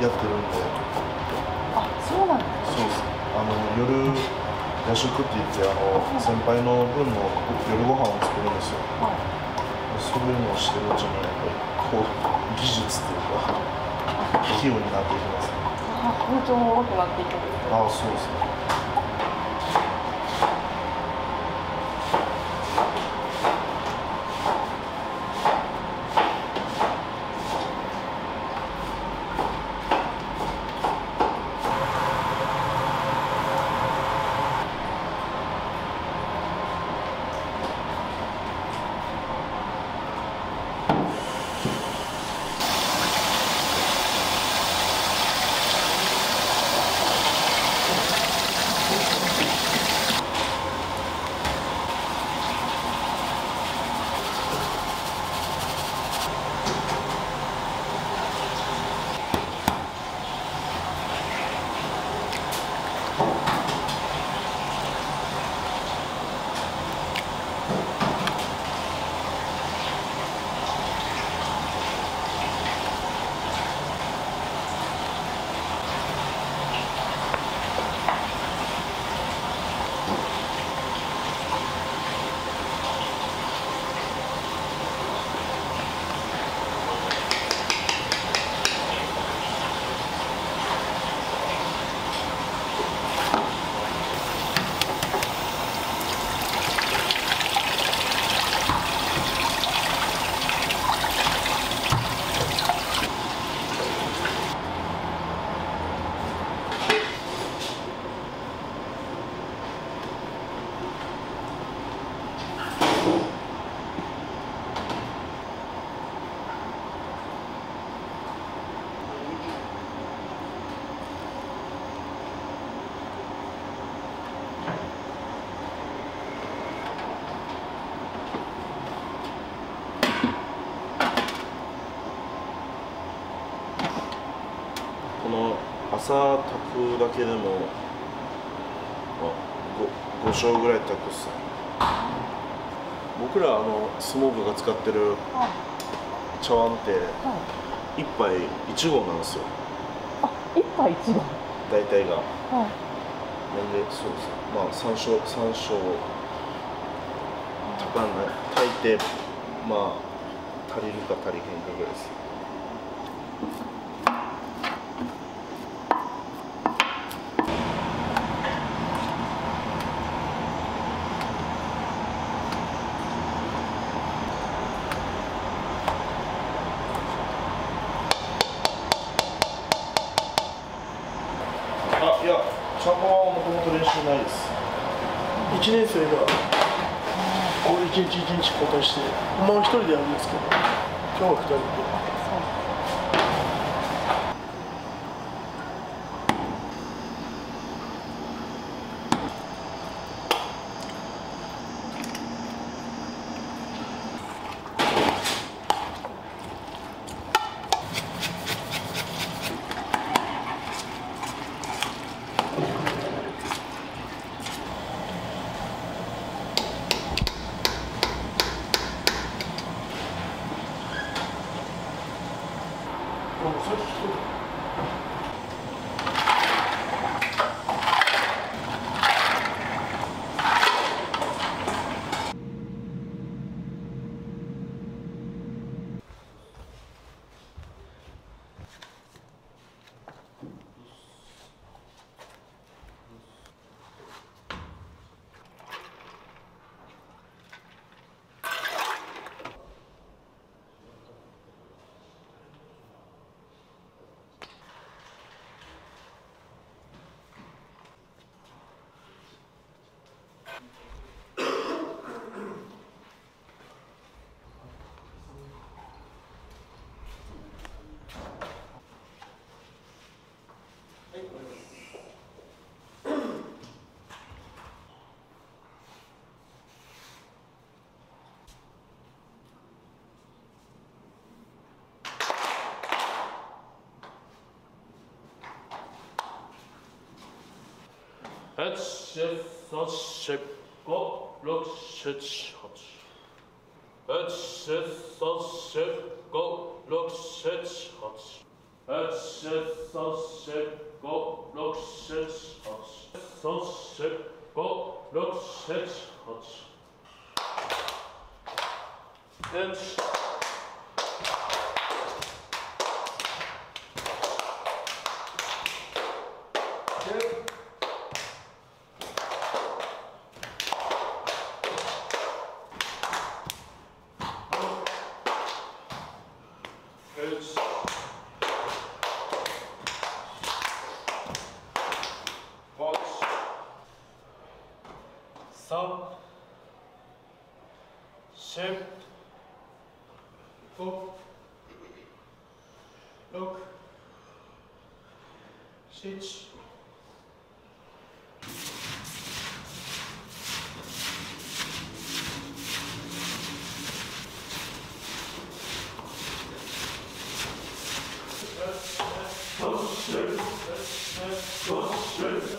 やってるんで。あそうなんですそうです。あの夜夜食って言ってあの先輩の分の夜ご飯を作るんですよ。はい。そういうのをしてるうちにやっぱりこう技術っていうか器用になっていきますね。あ包丁も多くなっていくんですねああそうですね朝炊くだけでも、まあ、5, 升ぐらい炊くっす。ね僕らあの相撲部が使ってるはい。茶碗ってはい。1杯1合なんですよ。あ一杯一度大体が。はい。なんでそうです。ねまあ3升3升炊かない炊いてまあ足りるか足りへんかぐらいですあいや茶碗はもともと練習ないです。1年生がこう一日一日交代してまあ一人でやるんですけど今日は2人で。That's shift co szybko, ruszyć, chodź. Etrzy, co szybko, ruszyć, chodź. Etrzy, co szybko, ruszyć, chodź. Co szybko, ruszyć, chodź. Pięć. Posture.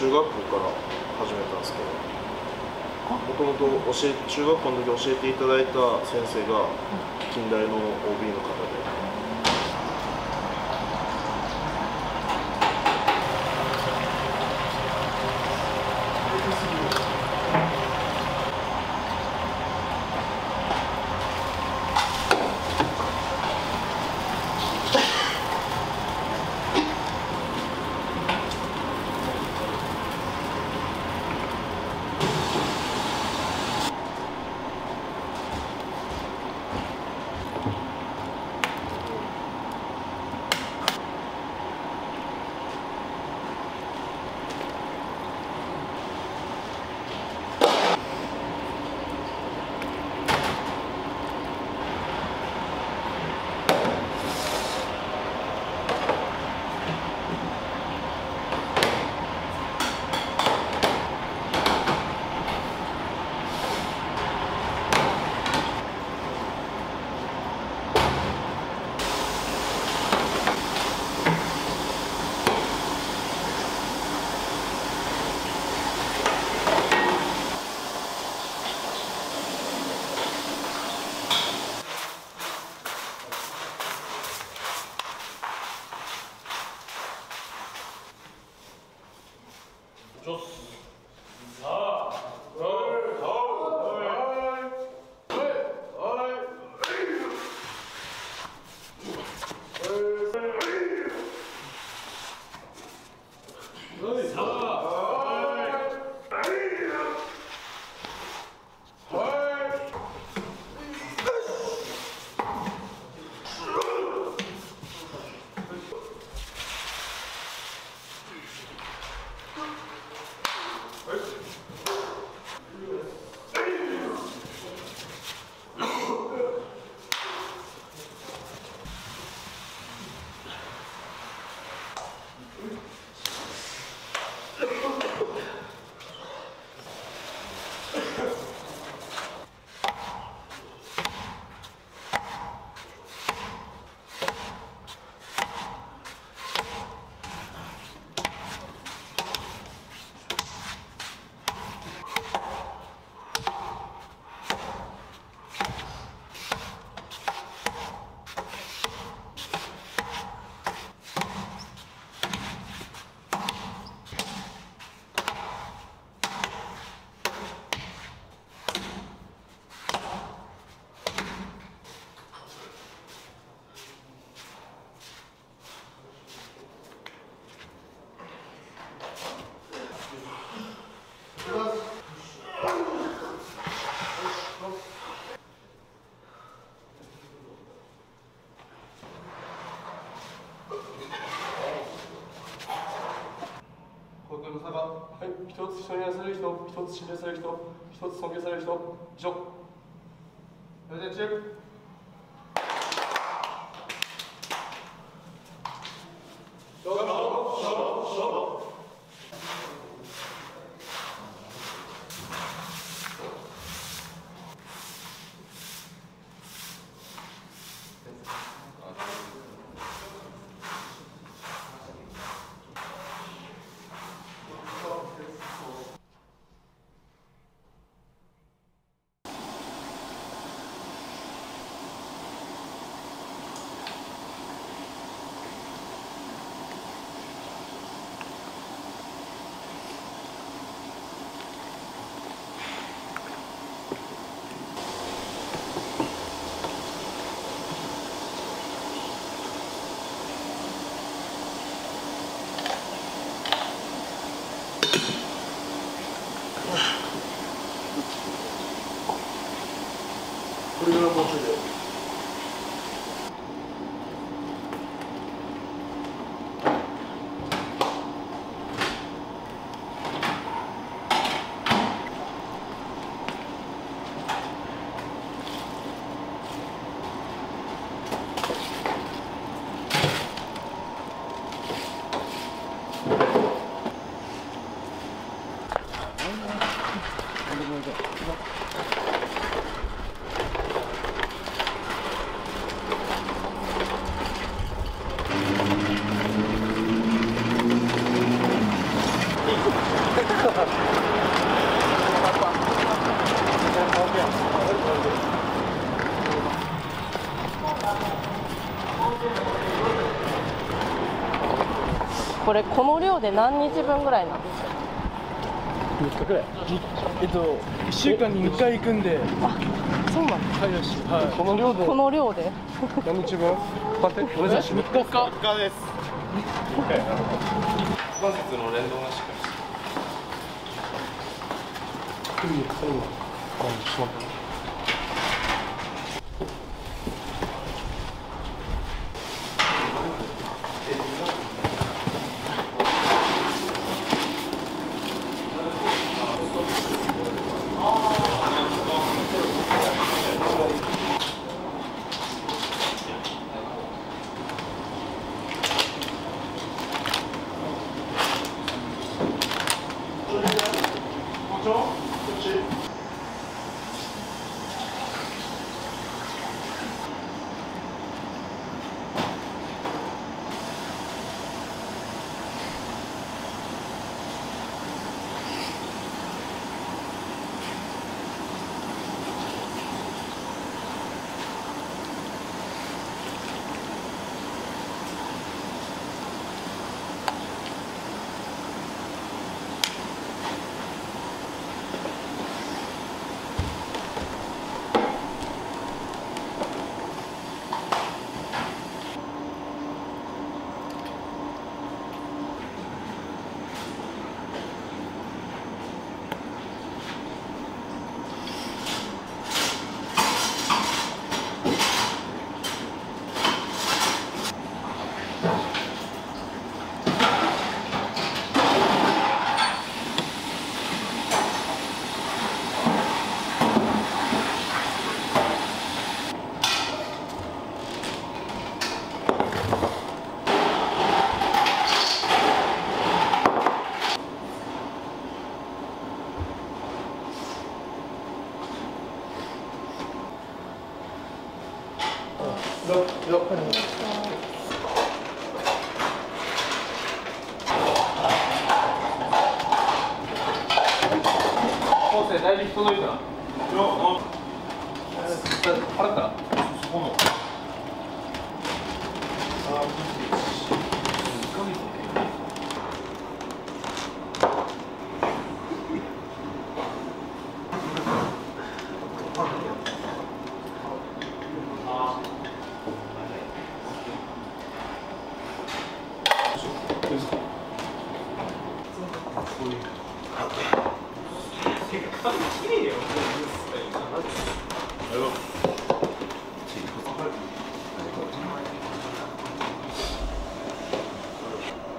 中学校から始めたんですけどもともと教え中学校の時教えていただいた先生が近代の OB の方でつ人に愛される人一つ信頼される人一つ尊敬される人以上それでチェックあこれこの量で何日分ぐらいなんですか？3日くらい。えっと1週間に2回行くんで。そうなんで？す。はい。よしはこの量でこの量で何日分待ってお願い。します3日か日です本日の連動がしっかりしてるわあしまった昴生代理届いた払った？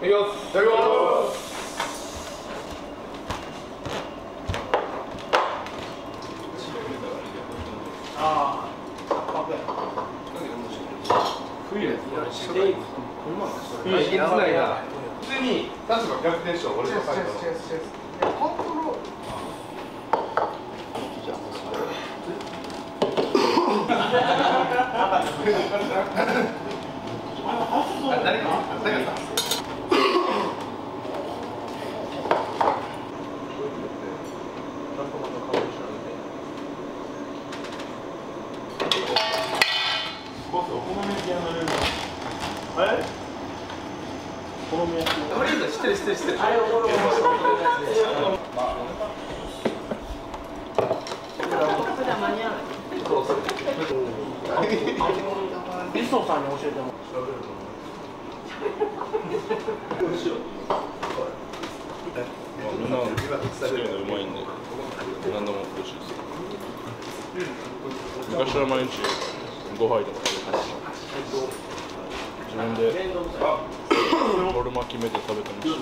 いきますいただきますいいやつないな普通にダンスが逆転しよう俺のサイドのあ誰か？誰かさボスお好み焼き屋のレーえお好み焼きオリーブ知ってる知ってる知ってるリソさんに教えてもらみんな好きでうまいん。で何でも美味しいです昔は毎日5杯とか食べてました自分で俺も決めて食べてました。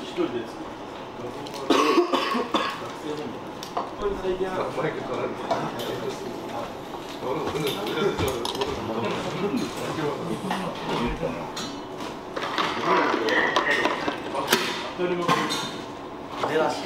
出だし。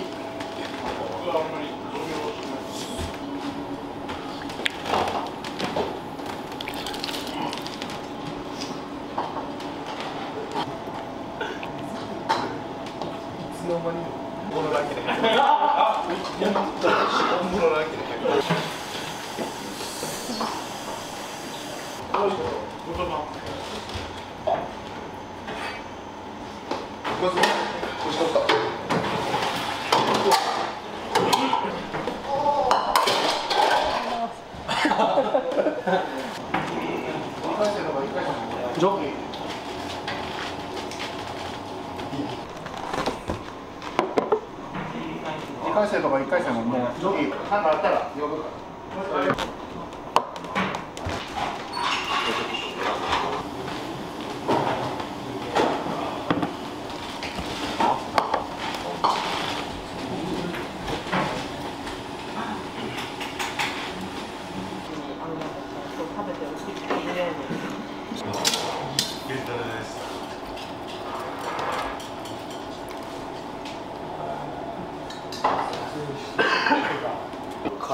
ジョッ2回戦とか1回戦ももうジョギなんかあったら呼ぶか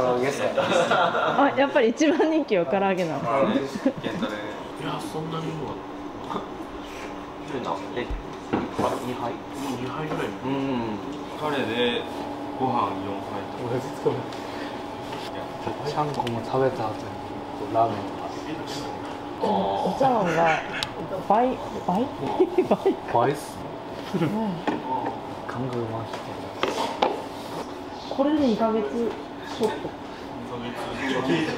らあやっぱり一番人気は唐揚げなんですいやそんなにも2杯2杯ぐらい。うん彼でご飯4杯とか。ちゃ んこも食べた後にこうラーメンお茶碗が倍倍倍バイス韓国回してこれで2ヶ月ちょっと状況だっ。